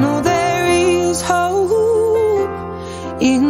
know there is hope in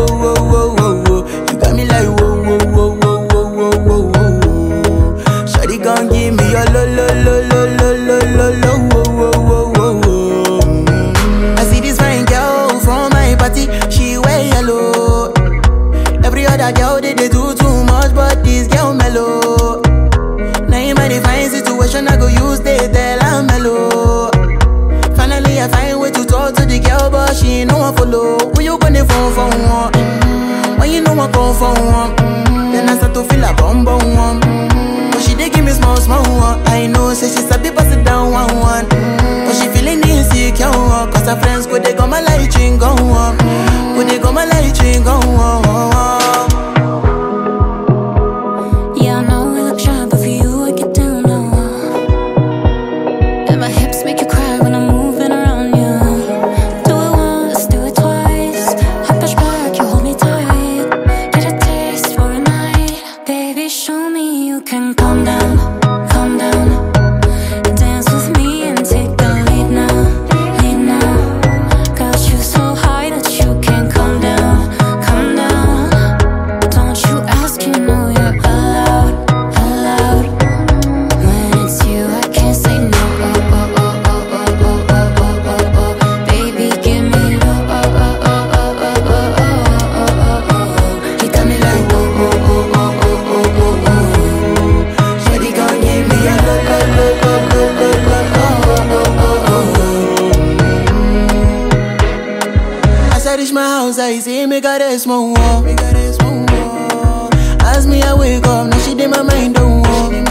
lo lo lo. Settles my house, I see me got a small war. As me, I wake up, now she did my mind, don't walk.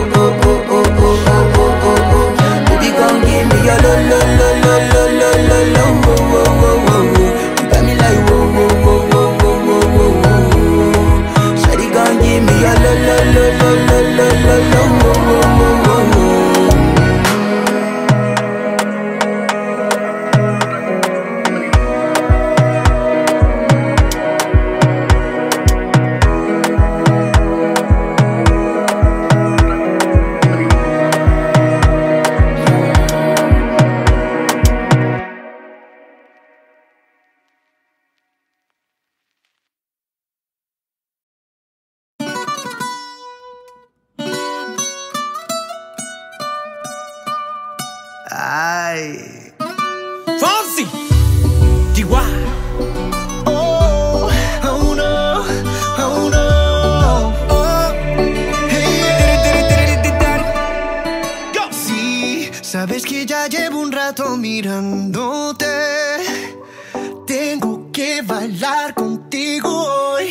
Rato mirándote. Tengo que bailar contigo hoy.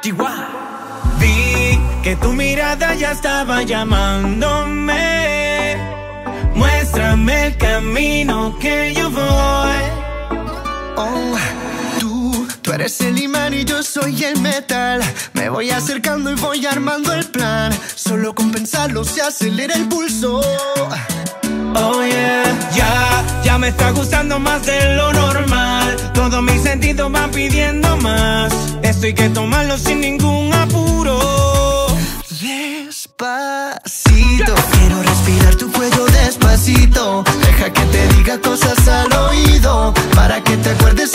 Chihuahua. Vi que tu mirada ya estaba llamándome. Muéstrame el camino que yo voy. Oh, tú, tú eres el imán y yo soy el metal. Me voy acercando y voy armando el plan. Solo con pensarlo se acelera el pulso. Oh yeah, ya, ya me está gustando más de lo normal. Todos mis sentidos van pidiendo más. Esto hay que tomarlo sin ningún apuro. Despacito, quiero respirar tu cuello despacito. Deja que te diga cosas al oído para que te acuerdes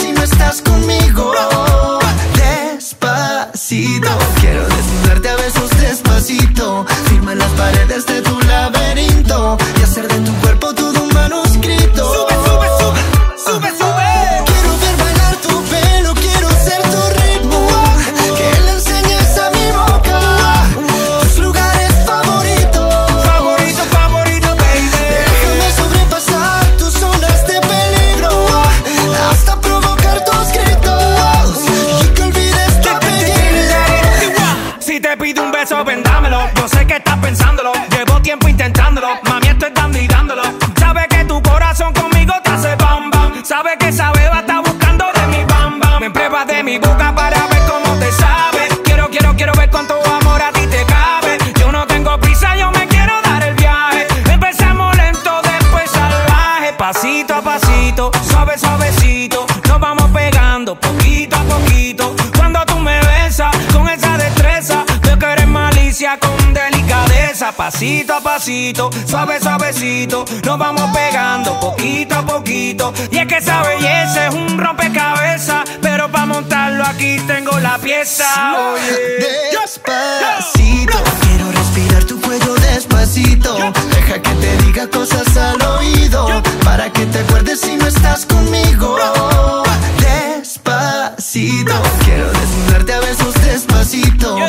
mi boca para ver cómo te sabe. Quiero, quiero, quiero ver cuánto amor a ti te cabe. Yo no tengo prisa, yo me quiero dar el viaje. Empezamos lento, después salvaje. Pasito a pasito, suave, suavecito. Nos vamos pegando poquito a poquito. Cuando tú me besas con esa destreza, veo que eres malicia con delicadeza. Pasito a pasito, suave, suavecito. Nos vamos pegando poquito a poquito. Y es que esa belleza es un rompecabezas. Aquí tengo la pieza. Oye. Despacito, quiero respirar tu cuello despacito. Deja que te diga cosas al oído para que te acuerdes si no estás conmigo. Despacito, quiero desnudarte a besos despacito.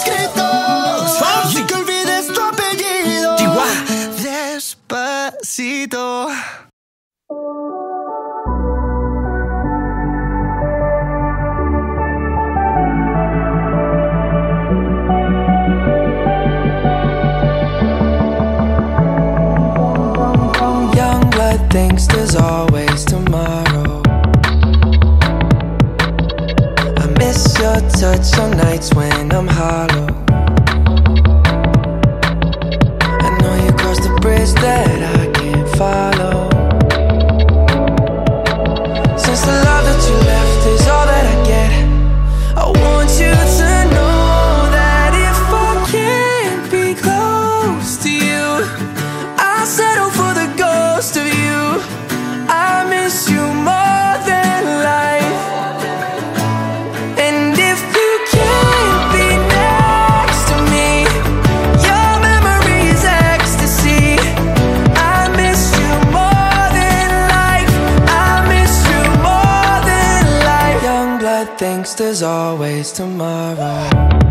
necesito. thinks there's always tomorrow. I miss your touch on nights when I'm hollow. I know you crossed the bridge that I fire. there's always tomorrow.